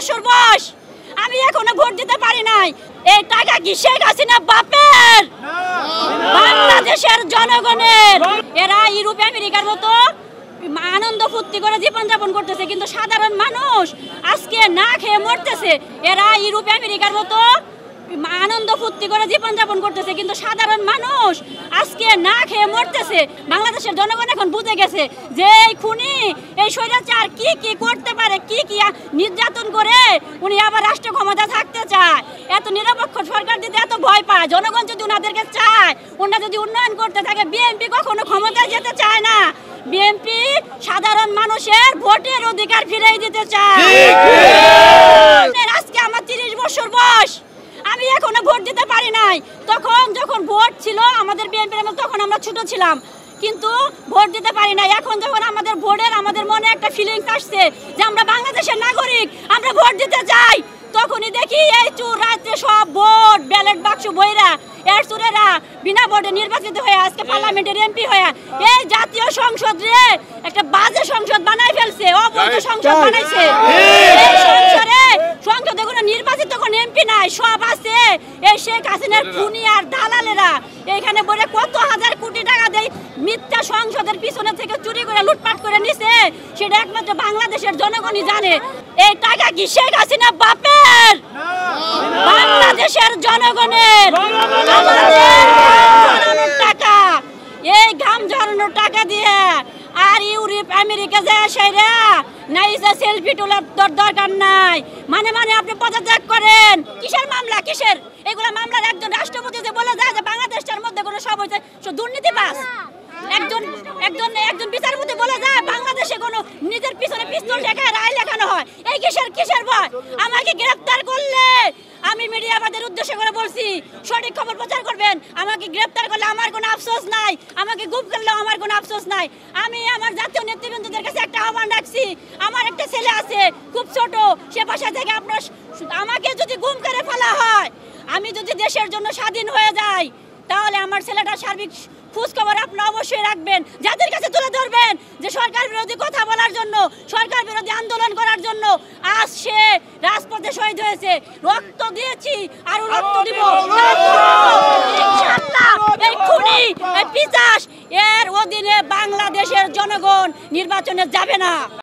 বছর বয়স। আমি এখনও ভোট দিতে পারি নাই। এই টাকা কি শেখ হাসিনা বাপের? বাংলাদেশের জনগণের। এরা ইউরোপ আমেরিকার মতো আনন্দ ফুর্তি করে জীবনযাপন করতেছে কিন্তু সাধারণ মানুষ আজকে না খেয়ে মরতেছে। এরা ইউরোপ আমেরিকার মতো আনন্দ ফুর্তি করে জীবনযাপন করতেছে, কিন্তু সাধারণ মানুষ আজকে না খেয়ে মরতেছে। বাংলাদেশের জনগণ এখন বুঝে গেছে যে এই খুনি, এই স্বৈরাচার কি কি করতে পারে, কি কি নির্যাতন করে উনি আবার রাষ্ট্র ক্ষমতা থাকতে চায়। এত নিরপেক্ষ সরকার দিতে এত ভয় পায়, জনগণ যদি ওনাদেরকে চায় ওনারা যদি উন্নয়ন করতে থাকে, বিএনপি কখনো ক্ষমতায় যেতে চায় না। বিএনপি সাধারণ মানুষের ভোটের অধিকার ফিরিয়ে দিতে চায় আজকে আমার তিরিশ বছর বয়স আমি এখনও ভোট দিতে পারি নাই তখন যখন ভোট ছিল আমাদের বিএনপির মতো তখন আমরা ছোট ছিলাম। কিন্তু ভোট দিতে পারি না এখন যখন আমাদের ভোটের আমাদের মনে একটা ফিলিংস আসছে যে আমরা বাংলাদেশের নাগরিক আমরা ভোট দিতে চাই। তখনই দেখি এই চুর রাত্রে সব ভোট ব্যালট বাক্স বইরা এর চুরেরা বিনা ভোটে নির্বাচিত হয়ে আজকে পার্লামেন্টের এমপি হয়ে এই জাতীয় সংসদ রে একটা বাজে সংসদ বানাই ফেলছে অবৈধ সংসদ বানাইছে এই সংসদে সংসদে কোনো এমপি নাই সব আছে। এই শেখ হাসিনার খুনি আর দালালেরা। এখানে বলে কত হাজার কোটি টাকা দেয় মিথ্যা সংসদের পিছনে থেকে চুরি করে লুটপাট করে নিছে সেটা একমাত্র বাংলাদেশের জনগণই জানে। এই টাকা কি শেখ হাসিনা বাপের? বাংলাদেশের জনগণের আমাদের ঘাম ঝরানোর টাকা এই ঘাম ঝরানোর টাকা দিয়ে আর ইউরোপ যায় সেরা দরকার নাই। মানে মানে আপনি পদত্যাগ করেন। কিসের মামলা? কিসের? এগুলো মামলার একজন রাষ্ট্রপতি যে বলে যায় যে বাংলাদেশের মধ্যে কোনো সব হয়েছে দুর্নীতিবাস একজন একজন একজন বিচারপতি বলে যায় বাংলাদেশে কোনো নিজের পিছনে পিস্তল ঠেকায় রায় লেখানো হয়। এই কিসের কিসের ভয়? আমাকে গ্রেফতার করলে। উদ্দেশ্য করে বলছি, সঠিক খবর প্রচার করবেন। আমাকে গ্রেপ্তার করলে আমার কোনো আফসোস নাই। আমাকে গুপ করলে আমার কোনো আফসোস নাই। আমি আমার জাতীয় নেতৃবৃন্দদের কাছে একটা আহ্বান রাখছি। আমার একটা ছেলে আছে, খুব ছোট, সে বাসা থেকে আপনার আমাকে যদি গুম করে ফেলা হয়, আমি যদি দেশের জন্য স্বাধীন হয়ে যাই, তাহলে আমার ছেলেটা সার্বিক খোঁজ খবর আপনি অবশ্যই রাখবেন যাদের কাছে তুলে ধরবেন যে সরকার বিরোধী কথা বলার জন্য সরকার বিরোধী আন্দোলন করার জন্য আজ সে রাজপথে শহীদ হয়েছে। রক্ত দিয়েছি আর রক্ত দিব। এই খুনি এই পিচাস এর অধীনে বাংলাদেশের জনগণ নির্বাচনে যাবে না।